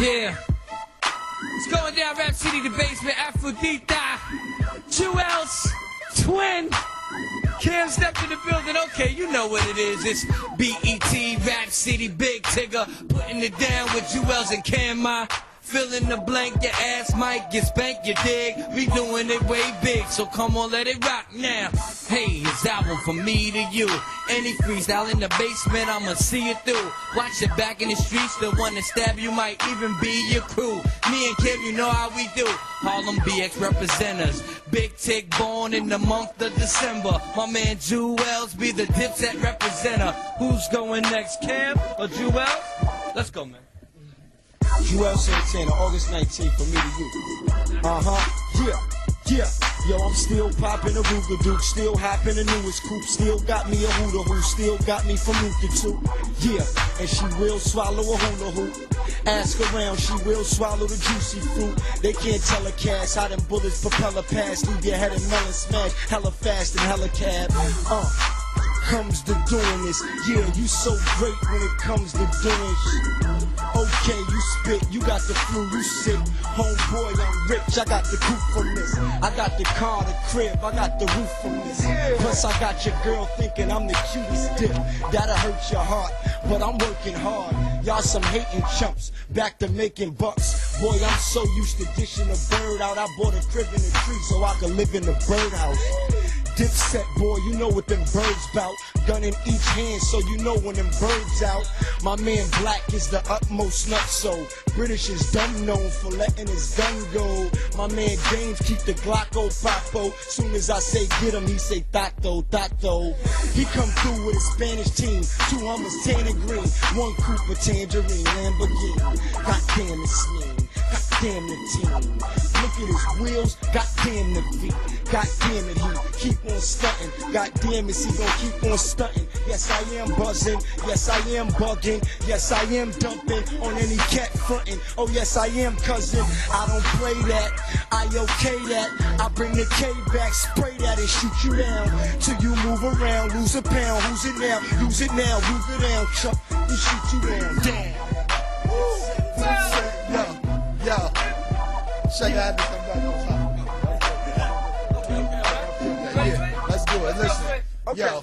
Yeah. It's going down Rap City, the basement, Aphrodita, Juelz, Twin. Cam stepped in the building, okay, you know what it is. It's BET, Rap City, Big Tigger, putting it down with Juelz and Cam. Fill in the blank, your ass might get spanked, you dig? We doing it way big, so come on, let it rock now. Hey, it's album from me to you. Any freestyle in the basement, I'ma see it through. Watch it back in the streets, the one that stab you might even be your crew. Me and Kim, you know how we do. Harlem BX representers. Big Tick born in the month of December. My man Juelz be the dipset representer. Who's going next, Cam or Juelz? Let's go, man. Juelz Santana, August 19th, for me to you. Uh huh. Yeah. Yeah. Yo, I'm still popping a Ruger Duke, still hopping the newest coupe, still got me a hooter who, still got me from Luka too. Yeah, and she will swallow a hula hoop. Ask around, she will swallow the juicy fruit. They can't tell a cast how them bullets propeller past, leave your head in melon smash, hella fast and hella cab. Uh comes to doing this. Yeah, you so great when it comes to doing shit. Okay, you spit, you got the flu, you sick. Homeboy, I'm rich, I got the coupe from this. I got the car, the crib, I got the roof from this. Plus, I got your girl thinking I'm the cutest dip. That'll hurt your heart, but I'm working hard. Y'all some hating chumps, back to making bucks. Boy, I'm so used to dishing a bird out. I bought a crib in the tree so I could live in the birdhouse. Dipset boy, you know what them birds bout. Gun in each hand, so you know when them birds out. My man Black is the utmost nut, so British is dumb known for letting his gun go. My man James keep the Glocko oh Papo. Oh. Soon as I say get him, he say tato, tato. He come through with a Spanish team, two Hummers, tan and green, one Cooper, Tangerine, Lamborghini. God damn it. God damn the team. At his wheels, god damn the feet. God damn it, he keep on stunting. God damn it, he gon' keep on stunting. Yes, I am buzzing. Yes, I am bugging. Yes, I am dumping on any cat fronting. Oh, yes, I am cousin. I don't play that. I okay that. I bring the K back, spray that and shoot you down. Till you move around, lose a pound. Who's it now? lose it now, move it down, Chuck. And shoot you down. Damn. Yo, yo. Shake had to come back on top. Yeah, let's do it. Listen. Yo.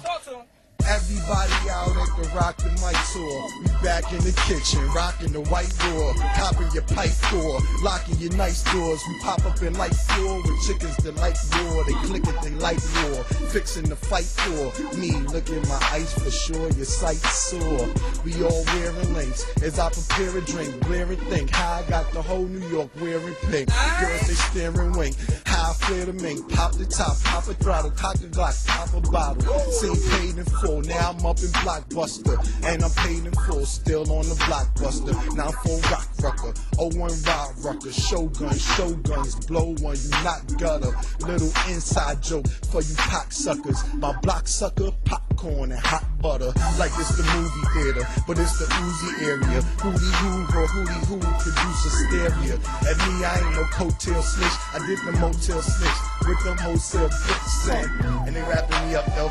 Everybody out at the Rock the Mic tour. We back in the kitchen, rocking the white door, copping your pipe door, locking your nice doors. We pop up in light floor with chickens that like war. They click it, they like war. Fixing the fight for me. Look at my ice for sure. Your sight sore. We all wearing links as I prepare a drink, and think how I got the whole New York wearing pink. Girls they stare and wink. How I flare the mink, pop the top, pop a throttle, cock the Glock, pop a bottle. See paid in full. Now I'm up in Blockbuster, and I'm paid in full, still on the Blockbuster. Now I'm full rock rucker, 01 rock rucker, Shogun, Shoguns, blow one, you not gutter. Little inside joke for you cocksuckers. My block sucker, popcorn and hot butter, like it's the movie theater, but it's the Uzi area. Hootie hoo or hootie hoo, produce hysteria. At me, I ain't no coattail snitch, I did the motel snitch with them wholesale books, and they wrapping me up though.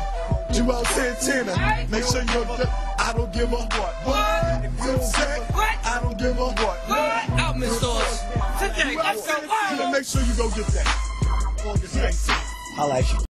Juelz Santana. Make sure you're I don't give a what. What? You know what? I don't give a what. What? Out in stores. Today, let's go. Make sure you go get that. On 19th. I like you.